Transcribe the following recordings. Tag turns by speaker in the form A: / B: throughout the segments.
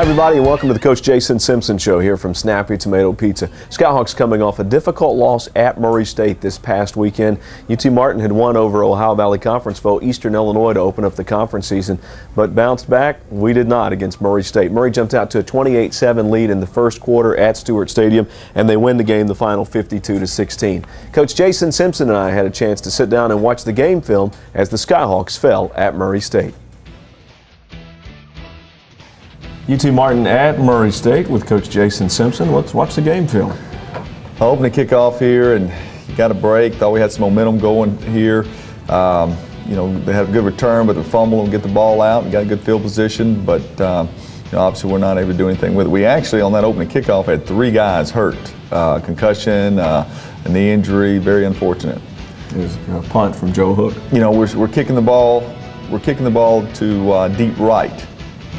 A: Hi, everybody, and welcome to the Coach Jason Simpson Show here from Snappy Tomato Pizza. Skyhawks coming off a difficult loss at Murray State this past weekend. UT Martin had won over Ohio Valley Conference foe Eastern Illinois to open up the conference season, but bounced back. We did not against Murray State. Murray jumped out to a 28 7 lead in the first quarter at Stewart Stadium, and they win the game the final 52 16. Coach Jason Simpson and I had a chance to sit down and watch the game film as the Skyhawks fell at Murray State. UT Martin at Murray State with Coach Jason Simpson. Let's watch the game film.
B: Hoping to kick off here and got a break. Thought we had some momentum going here. Um, you know, they had a good return, but the fumble and get the ball out and got a good field position. But um, you know, obviously, we're not able to do anything with it. We actually, on that opening kickoff, had three guys hurt uh, concussion, uh, a knee injury, very unfortunate.
A: There's a punt from Joe Hook.
B: You know, we're, we're kicking the ball. We're kicking the ball to uh, deep right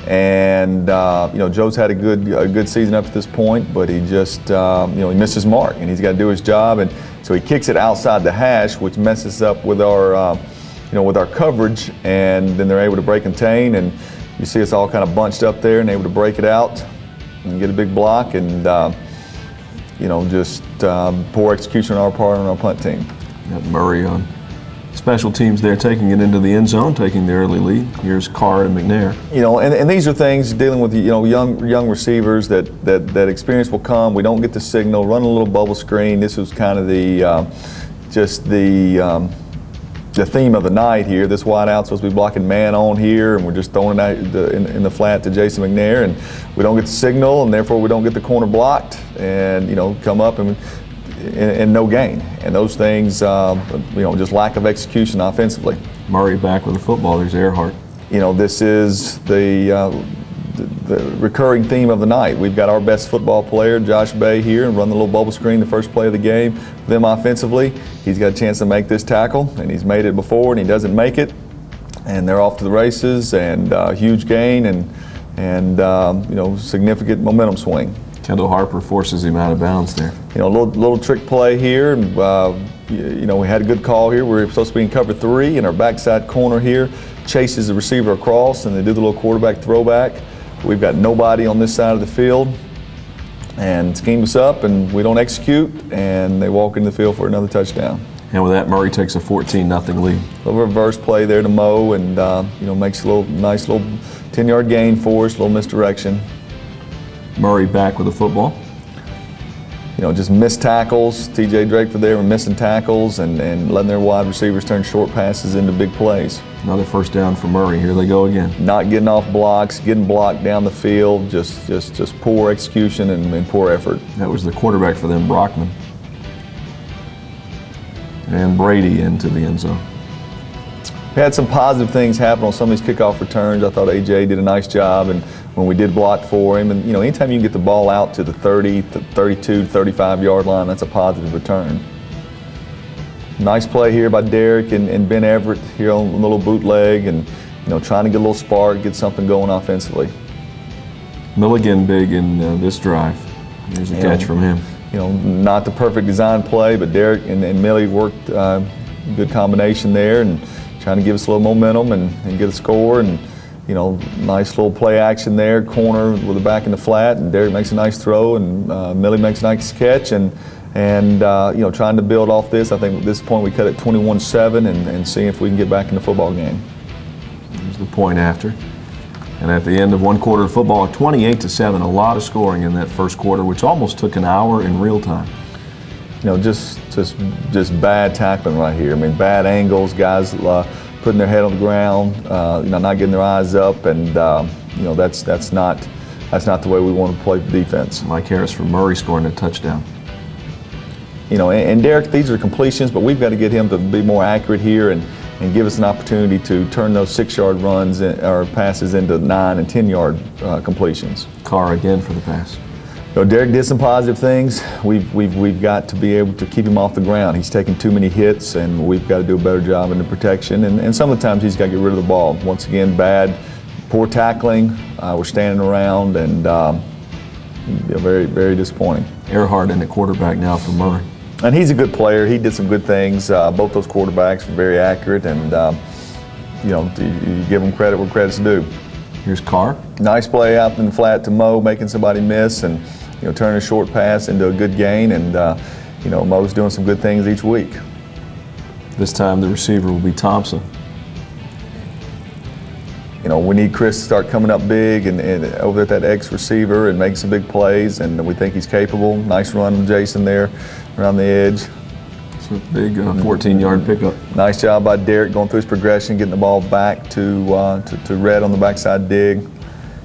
B: and uh, you know, Joe's had a good a good season up to this point, but he just um, you know he missed his mark, and he's got to do his job, and so he kicks it outside the hash, which messes up with our uh, you know with our coverage, and then they're able to break contain, and you see us all kind of bunched up there and able to break it out and get a big block, and uh, you know just um, poor execution on our part on our punt team.
A: Murray on special teams there taking it into the end zone, taking the early lead. Here's Carr and McNair.
B: You know, and, and these are things dealing with you know young young receivers that, that that experience will come. We don't get the signal. Run a little bubble screen. This was kind of the uh, just the. Um, the theme of the night here. This wide out supposed to be blocking man on here, and we're just throwing it in, in, the flat to Jason McNair, and we don't get the signal, and therefore we don't get the corner blocked, and you know come up and and, and no gain. And those things, um, you know, just lack of execution offensively.
A: Murray back with the football. There's Earhart.
B: You know, this is the, uh, the, the recurring theme of the night. We've got our best football player, Josh Bay, here, and run the little bubble screen the first play of the game. Them offensively, he's got a chance to make this tackle, and he's made it before, and he doesn't make it, and they're off to the races, and uh, huge gain, and and um, you know significant momentum swing.
A: Kendall Harper forces him out of bounds there.
B: You know, a little, little trick play here. Uh, you know, we had a good call here. We are supposed to be in cover three, and our backside corner here chases the receiver across, and they do the little quarterback throwback. We've got nobody on this side of the field, and scheme us up, and we don't execute, and they walk in the field for another touchdown.
A: And with that, Murray takes a 14 0 lead.
B: A little reverse play there to Mo, and uh, you know makes a little nice little 10 yard gain for us, a little misdirection.
A: Murray back with the football.
B: You know, just missed tackles. TJ Drake for there were missing tackles and, and letting their wide receivers turn short passes into big plays.
A: Another first down for Murray. Here they go again.
B: Not getting off blocks, getting blocked down the field, just just just poor execution and, and poor effort.
A: That was the quarterback for them, Brockman. And Brady into the end zone.
B: We had some positive things happen on some of these kickoff returns. I thought AJ did a nice job and when we did block for him. And, you know, anytime you can get the ball out to the 30, 32, 35 yard line, that's a positive return. Nice play here by Derek and, and Ben Everett here on a little bootleg and, you know, trying to get a little spark, get something going offensively.
A: Milligan big in uh, this drive. There's a you catch from him.
B: You know, not the perfect design play, but Derek and, and Millie worked uh, good combination there and trying to give us a little momentum and, and get a score. And, you know, nice little play action there, corner with the back in the flat, and Derek makes a nice throw, and uh, Millie makes a nice catch, and and uh, you know, trying to build off this. I think at this point we cut it 21-7, and, and see if we can get back in the football game.
A: There's the point after. And at the end of one quarter of football, 28 to 7, a lot of scoring in that first quarter, which almost took an hour in real time.
B: You know, just just just bad tackling right here. I mean, bad angles, guys. Uh, putting their head on the ground, uh, you know, not getting their eyes up, and um, you know that's that's not that's not the way we want to play defense.
A: Mike Harris for Murray scoring a touchdown.
B: You know, and, and Derek, these are completions, but we've got to get him to be more accurate here and, and give us an opportunity to turn those six-yard runs in, or passes into nine and ten-yard uh, completions.
A: Carr again for the pass.
B: You know, Derek did some positive things. We've, we've, we've got to be able to keep him off the ground. He's taking too many hits, and we've got to do a better job in the protection. And, and some of the times he's got to get rid of the ball. Once again, bad, poor tackling. Uh, we're standing around, and um, very, very disappointing.
A: Earhart in the quarterback now for Murray.
B: And he's a good player. He did some good things. Uh, both those quarterbacks were very accurate, and um, you know, you give them credit where credit's due.
A: Here's Carr.
B: Nice play out in the flat to Mo, making somebody miss and you know turning a short pass into a good gain. And uh, you know Mo's doing some good things each week.
A: This time the receiver will be Thompson.
B: You know we need Chris to start coming up big and, and over at that X receiver and make some big plays. And we think he's capable. Nice run from Jason there around the edge.
A: It's a big 14-yard uh, pickup.
B: Nice job by Derek going through his progression, getting the ball back to, uh, to, to Red on the backside dig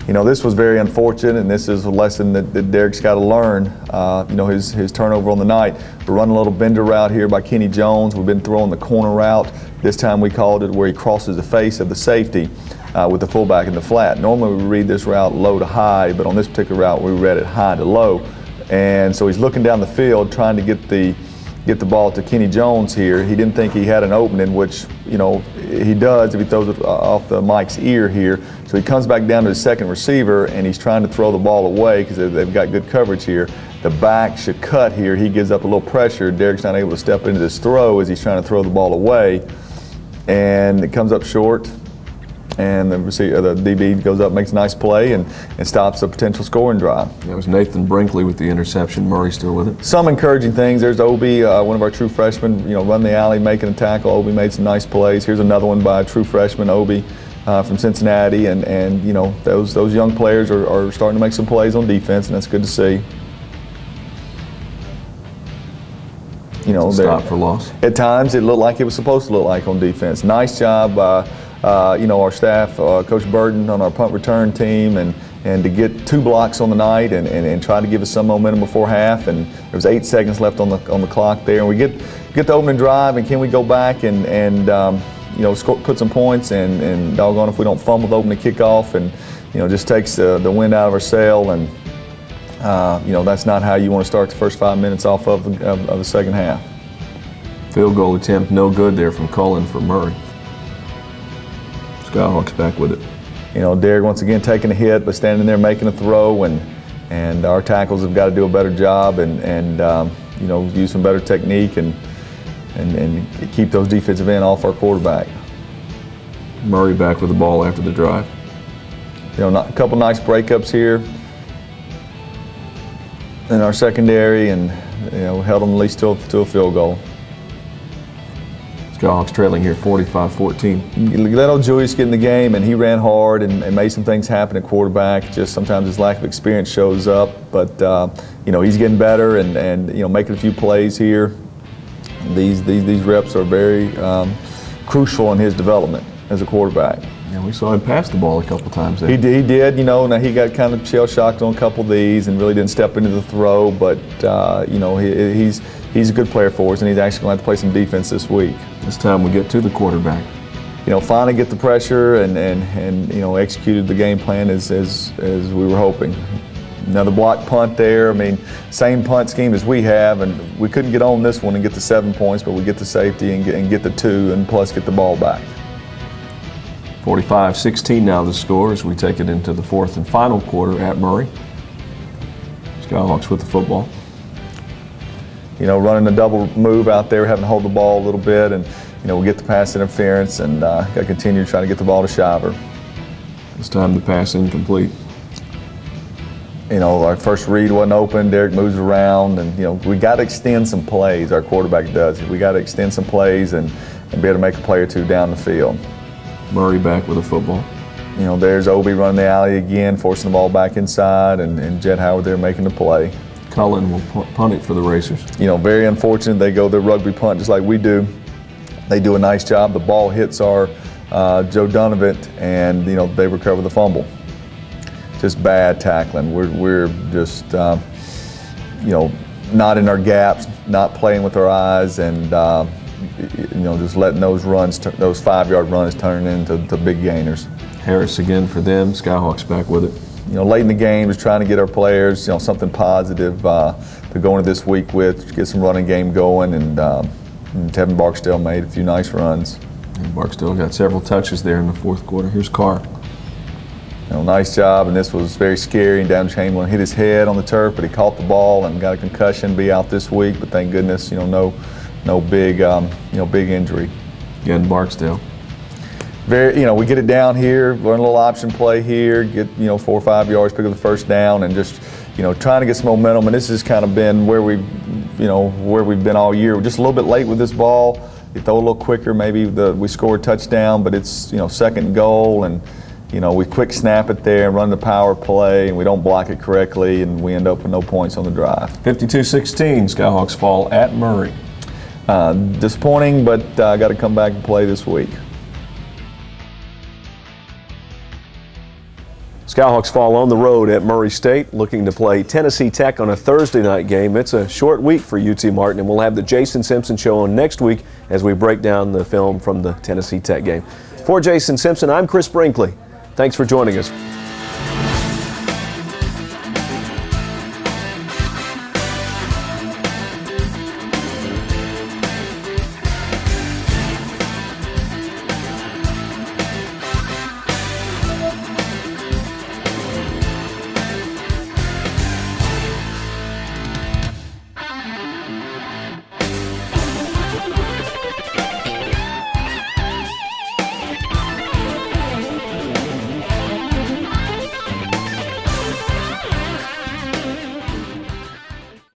B: you know, this was very unfortunate, and this is a lesson that, that Derek's got to learn. Uh, you know, his, his turnover on the night. We're running a little bender route here by Kenny Jones. We've been throwing the corner route. This time we called it where he crosses the face of the safety uh, with the fullback in the flat. Normally we read this route low to high, but on this particular route we read it high to low. And so he's looking down the field trying to get the get the ball to Kenny Jones here. He didn't think he had an opening, which, you know, he does if he throws it uh, off the Mike's ear here. So he comes back down to his second receiver and he's trying to throw the ball away because they've got good coverage here. The back should cut here. He gives up a little pressure. Derek's not able to step into this throw as he's trying to throw the ball away. And it comes up short and the, receiver, the DB goes up, makes a nice play, and, and stops a potential scoring drive.
A: That was Nathan Brinkley with the interception. Murray still with it.
B: Some encouraging things. There's Obi, uh, one of our true freshmen, you know, run the alley, making a tackle. Obi made some nice plays. Here's another one by a true freshman, Obi. Uh, from Cincinnati, and, and you know those those young players are, are starting to make some plays on defense, and that's good to see.
A: You know, stop for loss.
B: At times, it looked like it was supposed to look like on defense. Nice job by uh, you know, our staff, uh, Coach Burton on our punt return team, and, and to get two blocks on the night and, and, and try to give us some momentum before half. And there was eight seconds left on the on the clock there, and we get get the opening drive, and can we go back and and um, you know score, put some points and and doggone if we don't fumble the opening kickoff and you know just takes the, the wind out of our sail and. Uh, you know that's not how you want to start the first five minutes off of of, of the second half.
A: Field goal attempt, no good there from Cullen for Murray. Skyhawks back with it.
B: You know, Derek once again taking a hit, but standing there making a throw, and and our tackles have got to do a better job and and um, you know use some better technique and, and and keep those defensive end off our quarterback.
A: Murray back with the ball after the drive.
B: You know, a couple nice breakups here in our secondary, and you know held them at least to a, to a field goal.
A: Skyhawks trailing here 45-14.
B: Let old Julius get in the game, and he ran hard and, and, made some things happen at quarterback. Just sometimes his lack of experience shows up, but uh, you know he's getting better and, and you know making a few plays here. These these these reps are very um, crucial in his development as a quarterback.
A: Yeah, we saw him pass the ball a couple times. There.
B: He, he did, you know. Now he got kind of shell shocked on a couple of these and really didn't step into the throw, but uh, you know he, he's he's a good player for us, and he's actually going to have to play some defense this week.
A: This time we get to the quarterback.
B: You know, finally get the pressure and, and, and you know, executed the game plan as, as, as we were hoping. Another block punt there. I mean, same punt scheme as we have, and we couldn't get on this one and get the seven points, but we get the safety and get, and get the two, and plus get the ball back.
A: 45-16 now the score as we take it into the fourth and final quarter at Murray. Skyhawks with the football
B: you know, running a double move out there, having to hold the ball a little bit, and you know, we get the pass interference, and uh, got to continue trying to get the ball to Shiver.
A: This time the pass incomplete.
B: You know, our first read wasn't open. Derek moves around, and you know, we got to extend some plays. Our quarterback does. We got to extend some plays and, and be able to make a play or two down the field.
A: Murray back with a football.
B: You know, there's Obi running the alley again, forcing the ball back inside, and, and Jett Howard there making the play.
A: Cullen will punt it for the Racers.
B: You know, very unfortunate. They go their rugby punt just like we do. They do a nice job. The ball hits our uh, Joe Donovan, and you know they recover the fumble. Just bad tackling. We're we're just uh, you know not in our gaps, not playing with our eyes, and uh, you know just letting those runs, those five-yard runs, turn into big gainers.
A: Harris again for them. Skyhawks back with it
B: you know, late in the game, just trying to get our players, you know, something positive uh, to go into this week with, get some running game going, and, um, and Tevin Barksdale made a few nice runs.
A: And Barksdale got several touches there in the fourth quarter. Here's Carr.
B: You know, nice job, and this was very scary. And Down Chamberlain hit his head on the turf, but he caught the ball and got a concussion. Be out this week, but thank goodness, you know, no, no big, um, you know, big injury.
A: Again, Barksdale.
B: very, you know, we get it down here, learn a little option play here, get, you know, four or five yards, pick up the first down, and just, you know, trying to get some momentum. And this has kind of been where we, you know, where we've been all year. We're just a little bit late with this ball. You throw a little quicker, maybe the, we score a touchdown, but it's, you know, second goal, and, you know, we quick snap it there and run the power play, and we don't block it correctly, and we end up with no points on the drive.
A: 52-16, Skyhawks fall at Murray.
B: Uh, disappointing, but I uh, got to come back and play this week.
A: Skyhawks fall on the road at Murray State, looking to play Tennessee Tech on a Thursday night game. It's a short week for UT Martin, and we'll have the Jason Simpson Show on next week as we break down the film from the Tennessee Tech game. For Jason Simpson, I'm Chris Brinkley. Thanks for joining us.